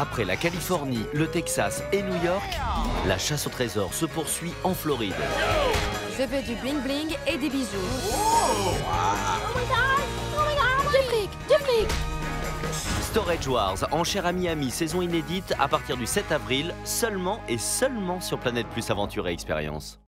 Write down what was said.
Après la Californie, le Texas et New York, la chasse au trésor se poursuit en Floride. Je veux du bling bling et des bisous. Du fric, du Storage Wars, enchère à Miami, saison inédite à partir du 7 avril, seulement et seulement sur Planète Plus Aventure et Expérience.